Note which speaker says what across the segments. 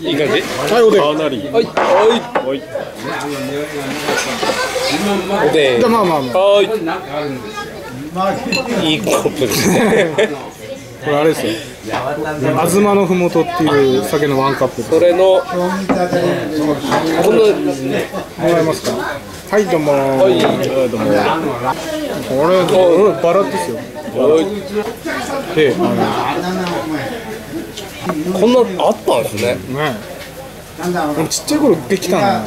Speaker 1: いい感じ
Speaker 2: はいおでん
Speaker 3: かなり
Speaker 1: はいはい
Speaker 3: おい
Speaker 1: おでん
Speaker 2: じゃあまあまあまあ
Speaker 1: はいいいコップですね
Speaker 2: これあれですよ東のふもとっていう酒のワンカップ
Speaker 1: それのこんな
Speaker 2: もらえますかはいどうも
Speaker 1: はいどうも
Speaker 2: これうんバラですよ
Speaker 1: はい
Speaker 2: であ
Speaker 1: こんなあったんですね。
Speaker 2: のね俺ちっちゃい頃できたな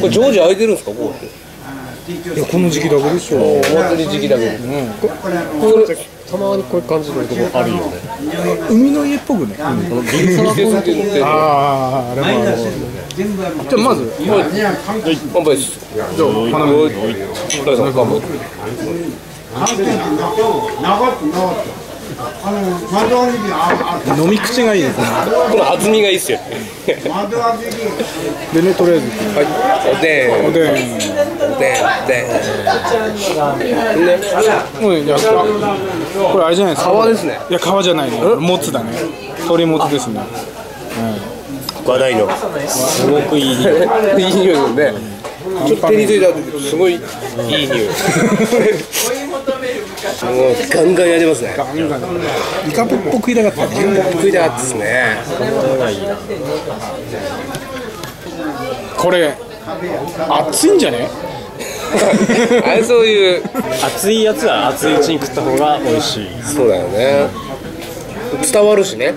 Speaker 1: これ常時空いてるんですかこうって。
Speaker 2: いやこの時期だけでしょ
Speaker 1: お祭り時期だけど
Speaker 3: たまにこういう感じのとこあるよね
Speaker 2: 海の家っぽくねあ
Speaker 1: ビルサラコンって言って
Speaker 2: あーあれもあるじゃあまず
Speaker 1: 乾杯です
Speaker 2: じゃあ花
Speaker 1: お
Speaker 2: 見
Speaker 1: い誰さん乾杯
Speaker 2: 飲み口がいいですね。
Speaker 1: この厚みがいいっすよ。
Speaker 2: でねとりあえず
Speaker 1: はいおでん。
Speaker 2: おでん。
Speaker 1: おでん。おでん。ね
Speaker 2: うん。やったこれあれじゃないですか
Speaker 1: 皮ですね
Speaker 2: いや皮じゃないねもつだね鶏もつですね
Speaker 1: 話題のすごくいい匂いいい匂いですねちょっと手についたすごいいい匂いガンガンやりますね。
Speaker 2: ガンガンイカポッポ食いたかったね。
Speaker 1: 食いたかったですね。
Speaker 2: これ熱いんじゃね？
Speaker 1: あれそういう
Speaker 3: 熱いやつは熱いうちに食った方が美味しい。
Speaker 1: そうだよね。伝わるしね。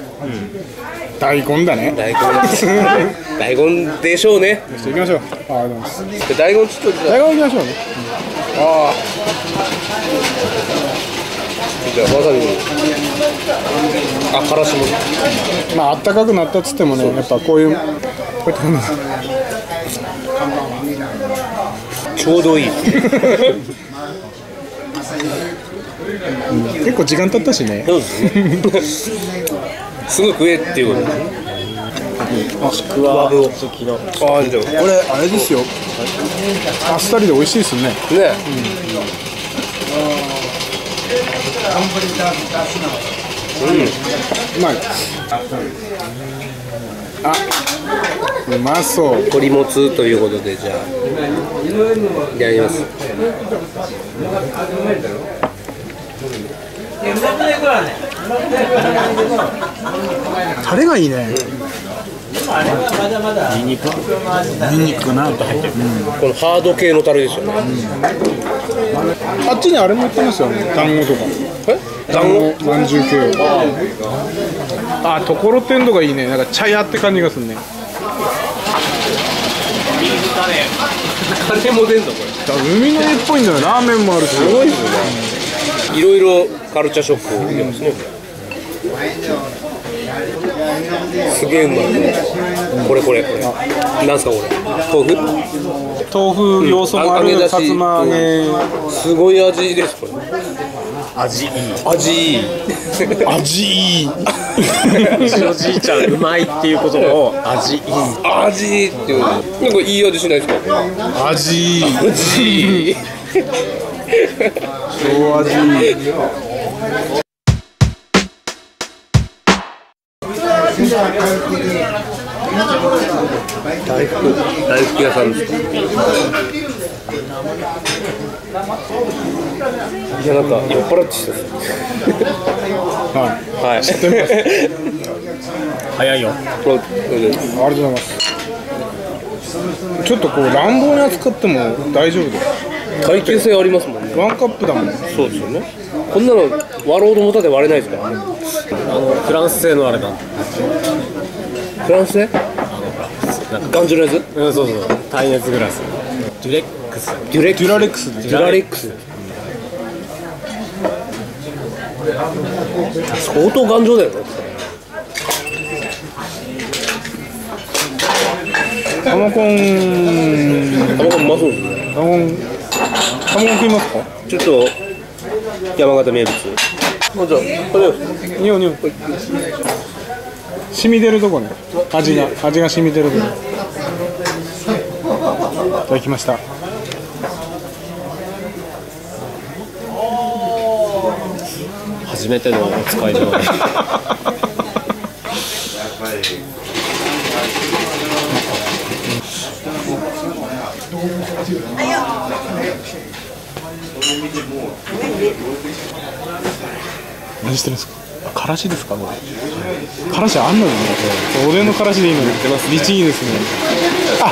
Speaker 2: 大根だね。
Speaker 1: 大根。大根でしょうね。
Speaker 2: 行きましょう。あありがとうございます
Speaker 1: 大根ちょっと
Speaker 2: 大根行きましょうね。
Speaker 1: あじゃあわさびにあからしも。
Speaker 2: まああったかくなったっつってもねやっぱこういうこうやって
Speaker 1: ちょうどいい。
Speaker 2: 結構時間経ったしね。
Speaker 1: そうですね。すぐ食えっていう。こと
Speaker 3: ちくわ的な
Speaker 1: ああじゃあ
Speaker 2: これあれですよ。あっさりで美味しいですね。
Speaker 1: ね。
Speaker 2: うまい。あうまそう。
Speaker 1: 鶏もつということでじゃあやります。
Speaker 2: タレがいいね。
Speaker 3: ニンニク？
Speaker 2: ニンニクな？
Speaker 1: このハード系のタレですよね。
Speaker 2: あっちにあれも売ってますよね。団子とか。
Speaker 1: え
Speaker 2: 団子まんじゅう系。あところてんとかいいね。なんか茶屋って感じがするね。
Speaker 1: カレ。ーも出んのこれ。
Speaker 2: 海の家っぽいんだよ。ラーメンもあるし。
Speaker 1: すごいですね。いろいろカルチャーショックを受けますね。すげえうまい。これこれ。これ。なんすかこれ。豆腐？
Speaker 2: 豆腐要素もある。さつま揚げ。
Speaker 1: すごい味ですこれ
Speaker 3: 味いい。
Speaker 1: 味いい。
Speaker 2: 味いい。
Speaker 3: おじいちゃんうまいっていうことを味いい。
Speaker 1: 味っていうなんかいい味しないですか？
Speaker 2: 味いい。
Speaker 1: 味
Speaker 2: 超味いい。
Speaker 1: 大福。大福屋さんですか？いやなんか酔っ払ってきた。
Speaker 2: はい。
Speaker 1: はい。
Speaker 3: 早い。よ
Speaker 2: ありがとうござい。ますちょっとこう乱暴に扱っても大丈夫だよ
Speaker 1: 耐久性ありますもんね
Speaker 2: ワンカップだもん
Speaker 1: そうですよねこんなの割ろうと思ったって割れない。ですからね
Speaker 3: あのフランス製のあれだ
Speaker 1: フランスで頑丈なやつ
Speaker 3: うんそうそう耐熱グラスデュレックス。
Speaker 1: デュレックス。
Speaker 2: デュラレックス。
Speaker 1: デュラレックス。相当頑丈だよね。
Speaker 2: 玉コン
Speaker 1: 卵うまそう。ですね
Speaker 2: 玉コン玉コン食いますか？
Speaker 1: ちょっと山形名物。あじゃあこれ
Speaker 2: におにお染み出るとこね。味が味が染み出るとこ。いただきました
Speaker 3: 初めてのお使いでは
Speaker 2: 何してるんですか？からしですかこれ。からしあんのよね。おでんのからしで今塗ってます、ね、いいですね。あ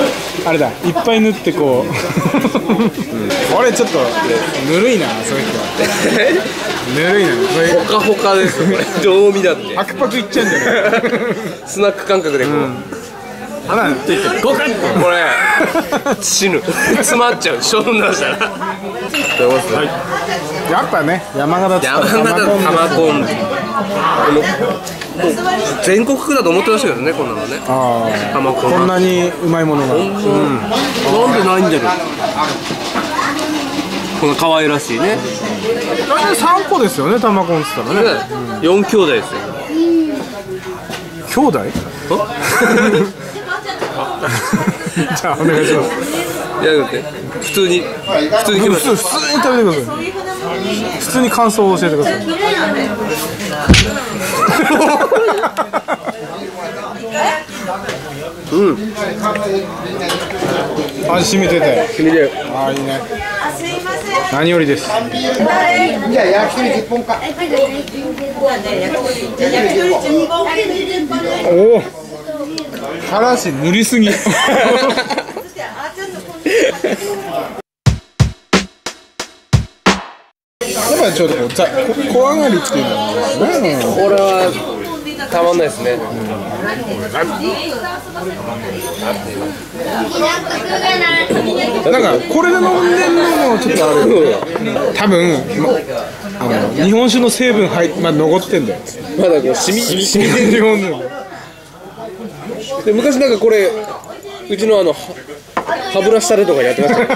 Speaker 2: あれだ。いっぱい塗ってこう。うん、俺ちょっとぬるいなそういう人は。ぬるいなこれ
Speaker 1: ほかほかです。よこれ。どう見だって。
Speaker 2: パクパクいっちゃうんだよね。
Speaker 1: スナック感覚でこう、
Speaker 2: あら
Speaker 1: ゴカッと。これ。死ぬ。詰まっちゃう。そんなんしたら。どうも
Speaker 2: やっぱね山形って
Speaker 1: 山形の玉コンビ全国区だと思ってましたけどねこんなのね。
Speaker 2: ああこんなにうまいものが、
Speaker 1: なんでないんだろうこの可愛らしいね。
Speaker 2: 大体3個ですよね玉コンっつったらね。
Speaker 1: 4兄弟ですよ。
Speaker 2: 兄弟？じゃあお願いします。
Speaker 1: いやだって普通に普通に来まし
Speaker 2: 普通普通に食べてください。普通に感想を教えてください。
Speaker 1: うん。
Speaker 2: 味染みてて。
Speaker 1: 君で
Speaker 2: ああいいね何よりです。おお。からし塗りすぎ。やっぱりちょっとこうがりっていうのはね。
Speaker 1: これはたまんないですね。
Speaker 2: なんかこれで飲んでんのもちょっとある多分まあの日本酒の成分入っ、まあ、残ってんだよ。
Speaker 1: まだこう染み染みて
Speaker 2: 日本酒
Speaker 1: で昔なんかこれうちのあのは歯ブラシタレとかやってました。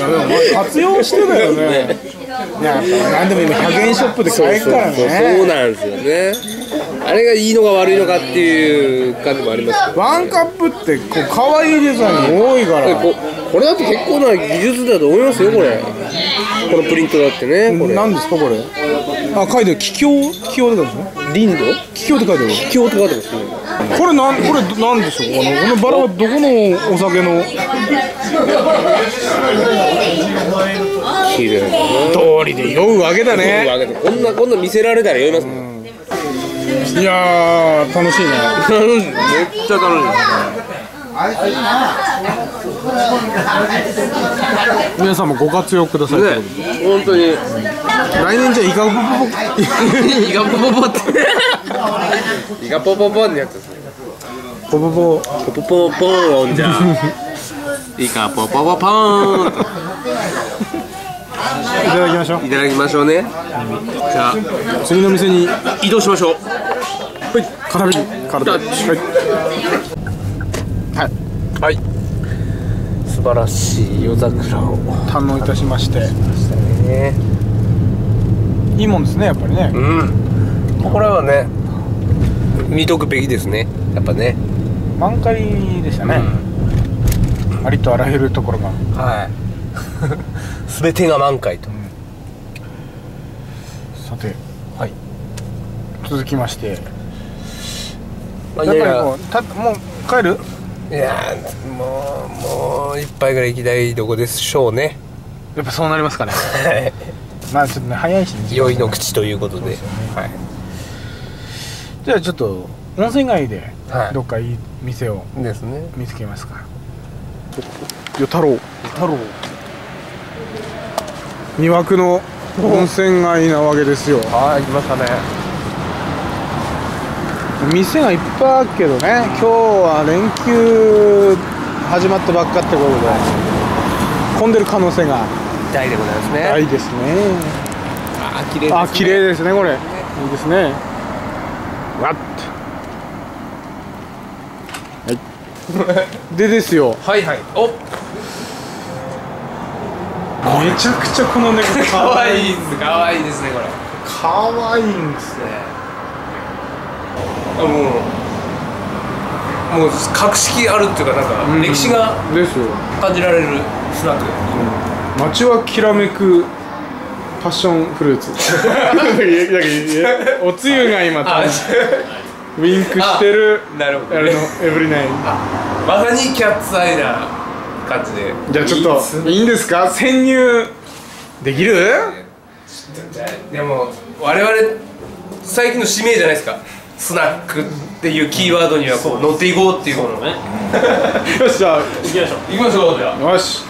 Speaker 1: よ
Speaker 2: 活用してたよね何でも今100円ショップで買えるから
Speaker 1: そうそう
Speaker 2: ね
Speaker 1: なんですよね。あれがいいのか悪いのかっていう感じもあります。
Speaker 2: ワンカップってこう可愛いデザイン多いから。
Speaker 1: でここれだって結構な技術だと思いますよこれ。このプリントだってねこれ。
Speaker 2: 何ですかこれ？あ書いてる。気境気境って書いてある
Speaker 1: リンド？
Speaker 2: 気境って書いてある。
Speaker 1: 京都がってますね。
Speaker 2: これなんこれなんでしょう？かこのバラはどこのお酒の？
Speaker 1: 綺麗
Speaker 2: 通りで酔うわけだね。
Speaker 1: こんなこんな見せられたら酔います。もん
Speaker 2: いやー楽しいね。
Speaker 1: 楽しいめっちゃ楽し
Speaker 2: 皆さんもご活用ください。
Speaker 1: いね本当に。
Speaker 2: 来年じゃあイカポポ
Speaker 1: イカポポポってイカポポポンってやつですね
Speaker 2: ポポポ
Speaker 1: ポポポポンじゃイカポポポポーンと
Speaker 2: いただきましょう。
Speaker 1: いただきましょうね。じゃあ。
Speaker 2: 次の店に
Speaker 1: 移動しましょう。
Speaker 2: はい。片火体はい。はい。
Speaker 1: はい。素晴らしい夜桜を。
Speaker 2: 堪能いたしまして。
Speaker 1: ね。
Speaker 2: いいもんですねやっぱりね。
Speaker 1: うん。これはね見とくべきですね。やっぱね。
Speaker 2: 満開でしたね、ありとあらゆるところが。
Speaker 1: はい全てが満開と。
Speaker 2: さて。
Speaker 1: はい。
Speaker 2: 続きまして。
Speaker 1: まあ
Speaker 2: やっぱり
Speaker 1: いやいや
Speaker 2: こうたもう帰る？
Speaker 1: いやーもうもう一杯ぐらい行きたいとこでしょうね。
Speaker 2: やっぱそうなりますかね。まあちょっとね早いしね
Speaker 1: 酔いの口ということで。はい。
Speaker 2: じゃあちょっと温泉街で
Speaker 1: はい。
Speaker 2: どっかいい店を
Speaker 1: ですね。
Speaker 2: 見つけますか。与太郎。
Speaker 1: 太郎
Speaker 2: 魅惑の温泉街なわけですよ。
Speaker 1: はい行きましたね。
Speaker 2: 店がいっぱいあるけどね。今日は連休始まったばっかってことで。混んでる可能性が。
Speaker 1: 大でございますね。
Speaker 2: 大ですね。
Speaker 1: あー綺麗ですね。
Speaker 2: あ綺麗ですねこれ。いいですね。わっと。はい。でですよ。
Speaker 1: はいはい。お
Speaker 2: めちゃくちゃこの猫か
Speaker 1: 可
Speaker 2: わいい
Speaker 1: 愛いです可愛いですねこれ。
Speaker 2: かわいいんですね。
Speaker 1: あもう。もう格式あるっていうかなんか
Speaker 2: うん。
Speaker 1: 歴史が感じられるスナック。
Speaker 2: 街はきらめくパッションフルーツ。おつゆが今
Speaker 1: あ
Speaker 2: ウィンクしてる
Speaker 1: なるほど
Speaker 2: エブリナイン。
Speaker 1: まさにキャッツアイな感じで。
Speaker 2: じゃあちょっといいんですか？潜入。できる？
Speaker 1: でも我々最近の使命じゃないですか。スナックっていうキーワードにはこう乗っていこうっていう。このね。
Speaker 2: よしじゃあ
Speaker 3: 行きましょう。
Speaker 1: 行きましょうじゃあ。
Speaker 2: よし